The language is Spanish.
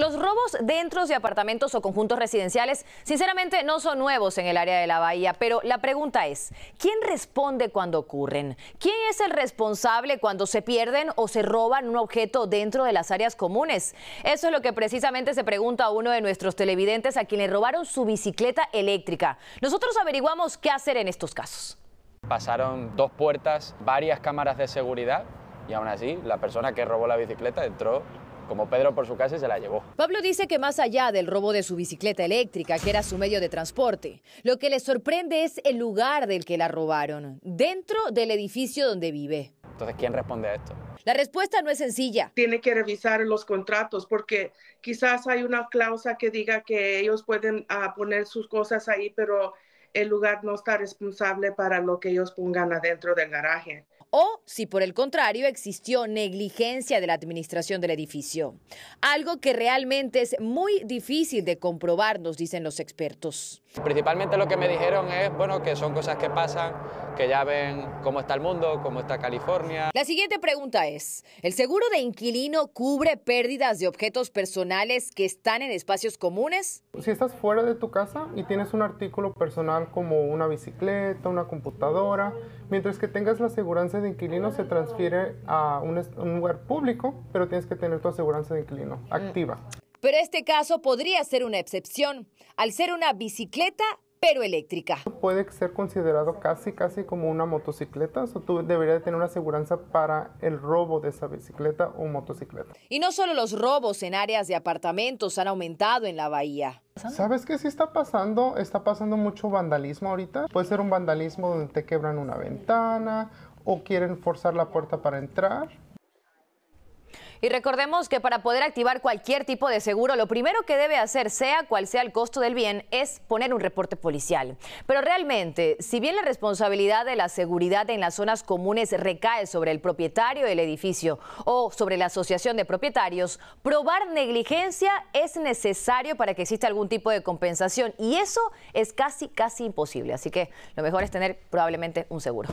Los robos dentro de apartamentos o conjuntos residenciales, sinceramente, no son nuevos en el área de la Bahía, pero la pregunta es, ¿quién responde cuando ocurren? ¿Quién es el responsable cuando se pierden o se roban un objeto dentro de las áreas comunes? Eso es lo que precisamente se pregunta a uno de nuestros televidentes a quien le robaron su bicicleta eléctrica. Nosotros averiguamos qué hacer en estos casos. Pasaron dos puertas, varias cámaras de seguridad y aún así la persona que robó la bicicleta entró como Pedro por su casa y se la llevó. Pablo dice que más allá del robo de su bicicleta eléctrica, que era su medio de transporte, lo que le sorprende es el lugar del que la robaron, dentro del edificio donde vive. Entonces, ¿quién responde a esto? La respuesta no es sencilla. Tiene que revisar los contratos porque quizás hay una cláusula que diga que ellos pueden ah, poner sus cosas ahí, pero el lugar no está responsable para lo que ellos pongan adentro del garaje. O si por el contrario existió negligencia de la administración del edificio. Algo que realmente es muy difícil de comprobar, nos dicen los expertos. Principalmente lo que me dijeron es, bueno, que son cosas que pasan, que ya ven cómo está el mundo, cómo está California. La siguiente pregunta es, ¿el seguro de inquilino cubre pérdidas de objetos personales que están en espacios comunes? Si estás fuera de tu casa y tienes un artículo personal como una bicicleta, una computadora, mientras que tengas la aseguranza de inquilino se transfiere a un, un lugar público, pero tienes que tener tu aseguranza de inquilino activa. Pero este caso podría ser una excepción, al ser una bicicleta pero eléctrica. Puede ser considerado casi, casi como una motocicleta, o tú deberías tener una aseguranza para el robo de esa bicicleta o motocicleta. Y no solo los robos en áreas de apartamentos han aumentado en la bahía. ¿Sabes qué sí está pasando? Está pasando mucho vandalismo ahorita. Puede ser un vandalismo donde te quebran una ventana o quieren forzar la puerta para entrar. Y recordemos que para poder activar cualquier tipo de seguro, lo primero que debe hacer, sea cual sea el costo del bien, es poner un reporte policial. Pero realmente, si bien la responsabilidad de la seguridad en las zonas comunes recae sobre el propietario del edificio o sobre la asociación de propietarios, probar negligencia es necesario para que exista algún tipo de compensación y eso es casi, casi imposible. Así que lo mejor es tener probablemente un seguro.